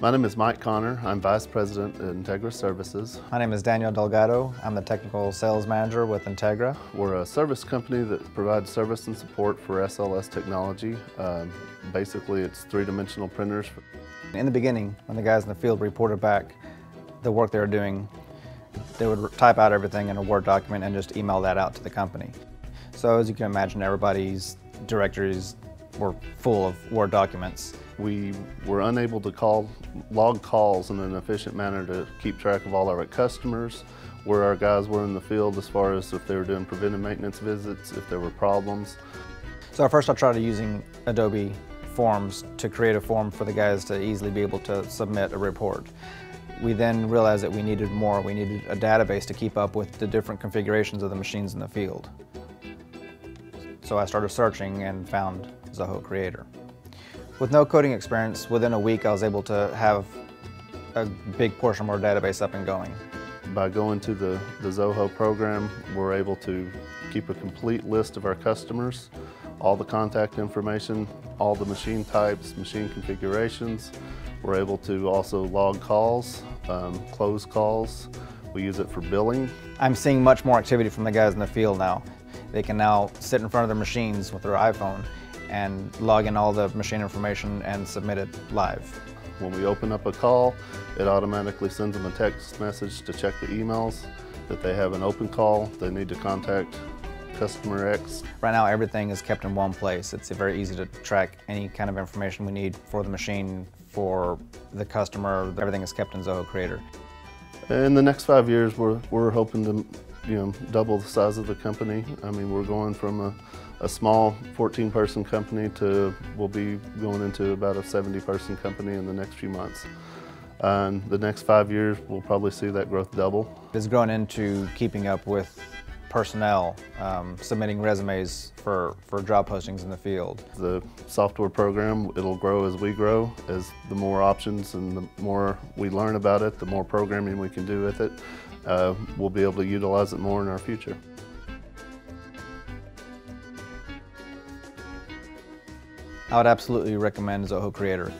My name is Mike Connor. I'm Vice President at Integra Services. My name is Daniel Delgado. I'm the Technical Sales Manager with Integra. We're a service company that provides service and support for SLS technology. Um, basically, it's three-dimensional printers. In the beginning, when the guys in the field reported back the work they were doing, they would type out everything in a Word document and just email that out to the company. So as you can imagine, everybody's directories were full of Word documents. We were unable to call, log calls in an efficient manner to keep track of all our customers, where our guys were in the field as far as if they were doing preventive maintenance visits, if there were problems. So first I tried using Adobe Forms to create a form for the guys to easily be able to submit a report. We then realized that we needed more. We needed a database to keep up with the different configurations of the machines in the field. So I started searching and found Zoho Creator. With no coding experience, within a week I was able to have a big portion of our database up and going. By going to the, the Zoho program, we're able to keep a complete list of our customers, all the contact information, all the machine types, machine configurations. We're able to also log calls, um, close calls. We use it for billing. I'm seeing much more activity from the guys in the field now. They can now sit in front of their machines with their iPhone and log in all the machine information and submit it live. When we open up a call, it automatically sends them a text message to check the emails that they have an open call, they need to contact customer X. Right now everything is kept in one place. It's very easy to track any kind of information we need for the machine, for the customer. Everything is kept in Zoho Creator. In the next five years, we're, we're hoping to you know, double the size of the company. I mean, we're going from a, a small 14 person company to, we'll be going into about a 70 person company in the next few months. And the next five years, we'll probably see that growth double. It's grown into keeping up with personnel, um, submitting resumes for, for job postings in the field. The software program, it'll grow as we grow, as the more options and the more we learn about it, the more programming we can do with it uh, we'll be able to utilize it more in our future. I would absolutely recommend Zoho Creator.